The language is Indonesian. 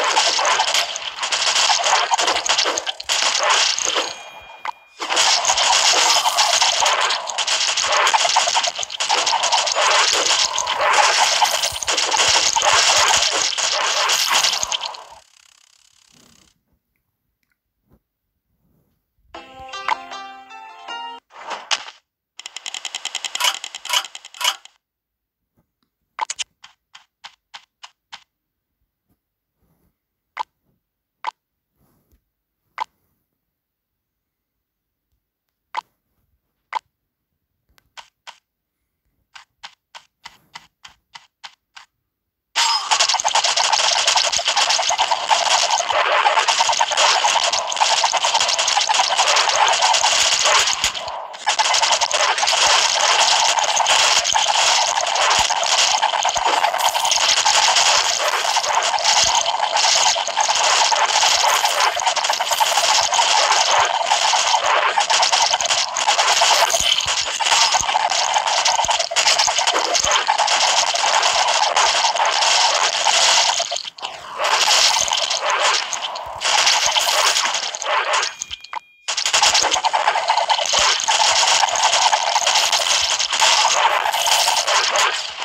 Thank you. Got it.